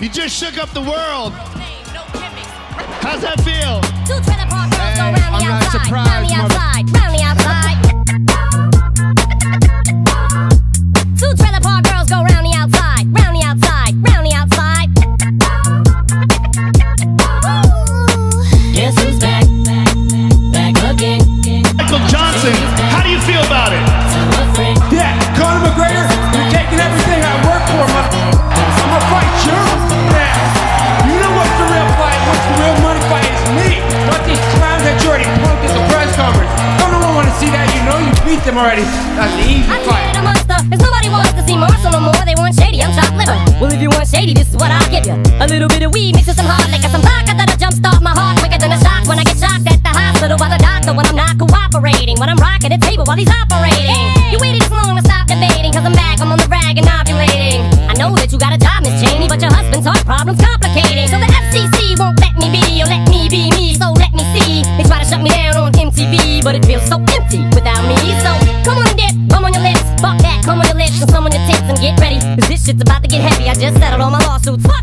You just shook up the world. How's that feel? Two trailer park girls go Hey, round the I'm not outside, surprised, round the outside, round the them already. That's the easy I fight. created a monster, cause nobody wants to see Marshall no more. They want shady, I'm chopped liver. Well, if you want shady, this is what I'll give you. A little bit of weed mixed with some hard liquor, some vodka that'll jumpstart my heart quicker than a shock when I get shocked at the hospital by the doctor when I'm not cooperating. When I'm rocking the table while he's operating. You waited this long to stop debating, cause I'm back, I'm on the rag and ovulating. I know that you got a job, Miss Cheney, but your husband's heart problem's But it feels so empty without me. So come on and dip, come on your lips, fuck that, come on your lips, and some on your tits and get ready. Cause this shit's about to get heavy. I just settled all my lawsuits.